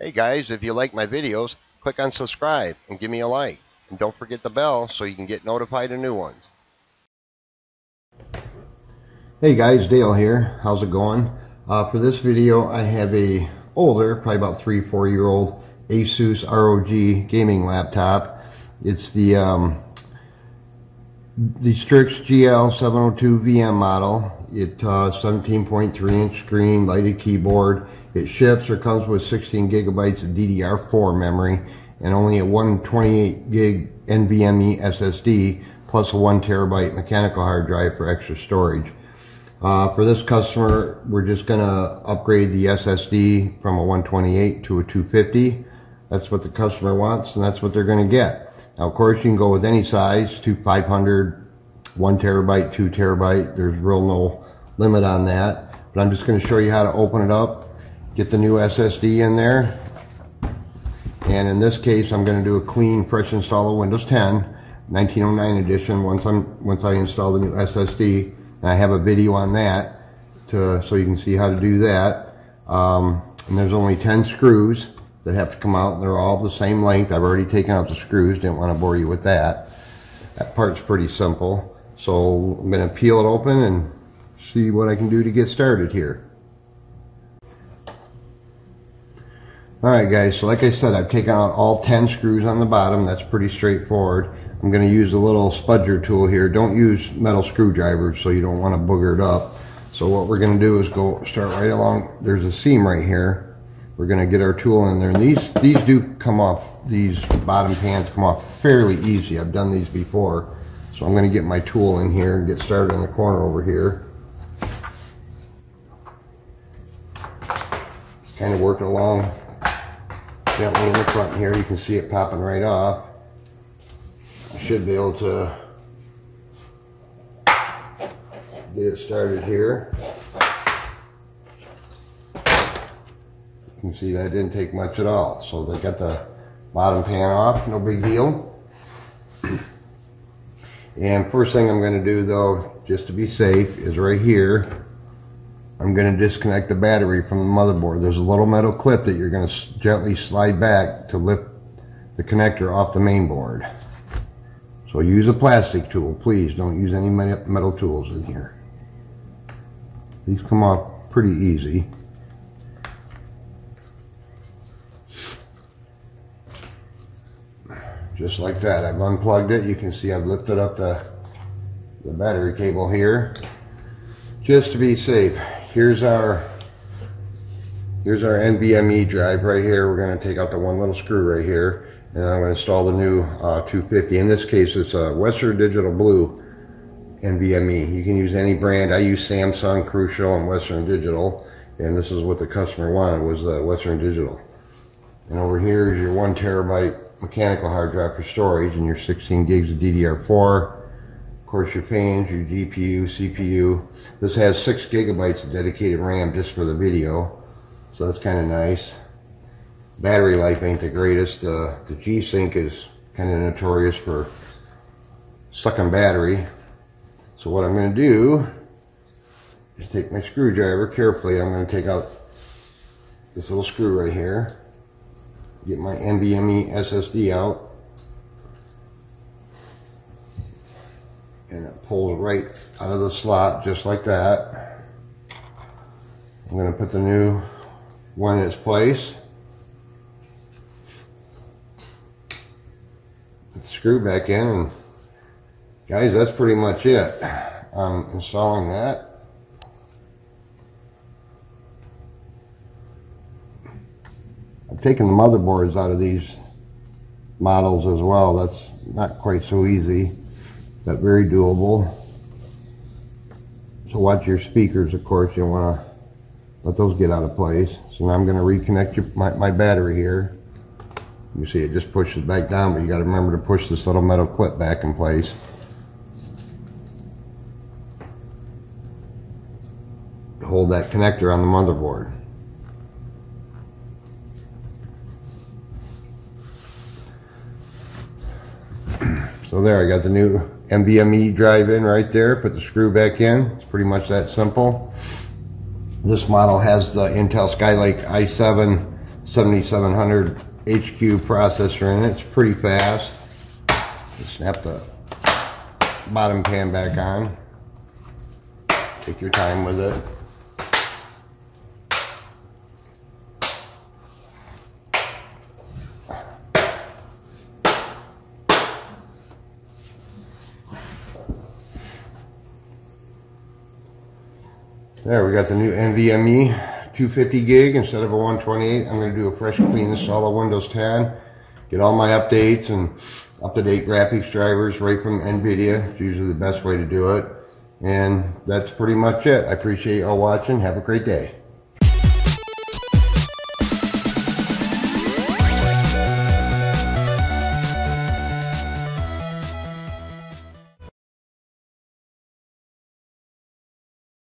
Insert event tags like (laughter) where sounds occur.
Hey guys, if you like my videos, click on subscribe and give me a like. And don't forget the bell so you can get notified of new ones. Hey guys, Dale here. How's it going? Uh, for this video, I have a older, probably about three, four year old Asus ROG gaming laptop. It's the um, the Strix GL702 VM model. It uh, 17.3 inch screen, lighted keyboard. It ships or comes with 16 gigabytes of DDR4 memory and only a 128 gig NVMe SSD plus a one terabyte mechanical hard drive for extra storage. Uh, for this customer, we're just going to upgrade the SSD from a 128 to a 250. That's what the customer wants, and that's what they're going to get. Now, of course, you can go with any size, to 500, 1 terabyte, 2 terabyte. There's real no limit on that. But I'm just going to show you how to open it up, get the new SSD in there. And in this case, I'm going to do a clean, fresh install of Windows 10, 1909 edition, once, I'm, once I install the new SSD. And I have a video on that to, so you can see how to do that. Um, and there's only 10 screws that have to come out. and They're all the same length. I've already taken out the screws. Didn't want to bore you with that. That part's pretty simple. So I'm going to peel it open and see what I can do to get started here. Alright guys, so like I said, I've taken out all 10 screws on the bottom. That's pretty straightforward. I'm going to use a little spudger tool here. Don't use metal screwdrivers so you don't want to booger it up. So what we're going to do is go start right along. There's a seam right here. We're going to get our tool in there. And these, these do come off, these bottom pans come off fairly easy. I've done these before. So I'm going to get my tool in here and get started in the corner over here. Kind of working along gently in the front here. You can see it popping right off I should be able to get it started here. You can see that didn't take much at all. So they got the bottom pan off, no big deal. And first thing I'm going to do though, just to be safe, is right here, I'm going to disconnect the battery from the motherboard. There's a little metal clip that you're going to gently slide back to lift the connector off the main board. So use a plastic tool, please. Don't use any metal tools in here. These come off pretty easy. Just like that. I've unplugged it. You can see I've lifted up the, the battery cable here. Just to be safe. Here's our here's our NVMe drive right here. We're going to take out the one little screw right here and I'm going to install the new uh, 250. In this case, it's a Western Digital Blue NVMe. You can use any brand. I use Samsung, Crucial, and Western Digital, and this is what the customer wanted was uh, Western Digital. And over here is your one terabyte mechanical hard drive for storage and your 16 gigs of DDR4. Course, your fans, your GPU, CPU. This has six gigabytes of dedicated RAM just for the video, so that's kind of nice battery life ain't the greatest. Uh, the G-Sync is kind of notorious for sucking battery. So what I'm going to do is take my screwdriver carefully. I'm going to take out this little screw right here. Get my NVMe SSD out. And it pulls right out of the slot just like that. I'm going to put the new one in its place. screw back in and guys that's pretty much it I'm installing that I've taken the motherboards out of these models as well that's not quite so easy but very doable so watch your speakers of course you want to let those get out of place so now I'm going to reconnect your, my, my battery here you see it just pushes back down, but you got to remember to push this little metal clip back in place. To hold that connector on the motherboard. (clears throat) So there, I got the new NVMe drive in right there. Put the screw back in. It's pretty much that simple. This model has the Intel Skylake i7 7700 HQ processor in it. It's pretty fast. Just snap the bottom pan back on. Take your time with it. There, we got the new NVMe 250 gig instead of a 128. I'm going to do a fresh clean install of Windows 10, get all my updates and up-to-date graphics drivers right from NVIDIA. It's usually the best way to do it. And that's pretty much it. I appreciate y'all watching. Have a great day.